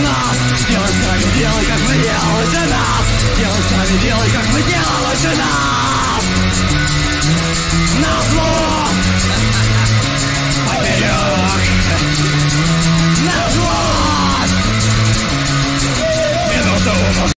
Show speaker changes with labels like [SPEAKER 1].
[SPEAKER 1] нас Делай с нами, делай, как мы, делай же нас Делай. С нами, делай, как мы,